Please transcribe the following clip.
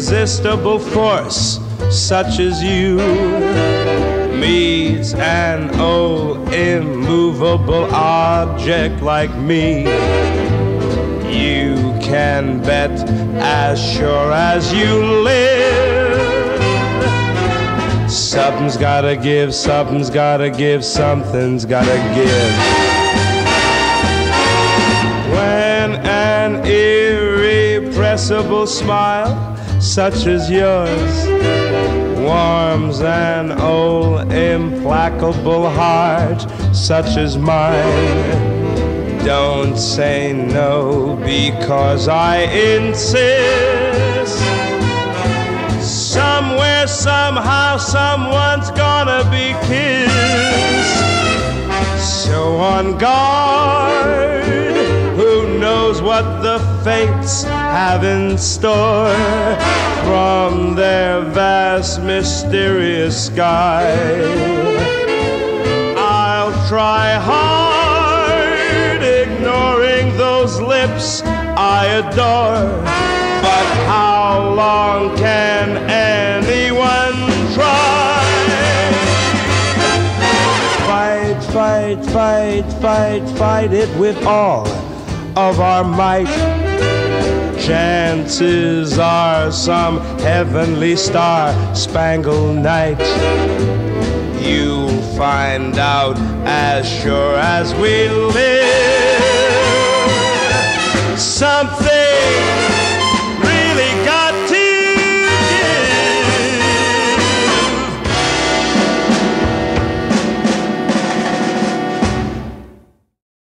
irresistible force such as you meets an old immovable object like me. You can bet as sure as you live. Something's gotta give, something's gotta give, something's gotta give. Irrepressible smile such as yours warms an old implacable heart such as mine. Don't say no because I insist. Somewhere, somehow, someone's gonna be kissed. So on guard, knows what the fates have in store from their vast, mysterious sky? I'll try hard ignoring those lips I adore. But how long can anyone try? Fight, fight, fight, fight, fight it with all of our might. Chances are some heavenly star spangled night. You'll find out as sure as we live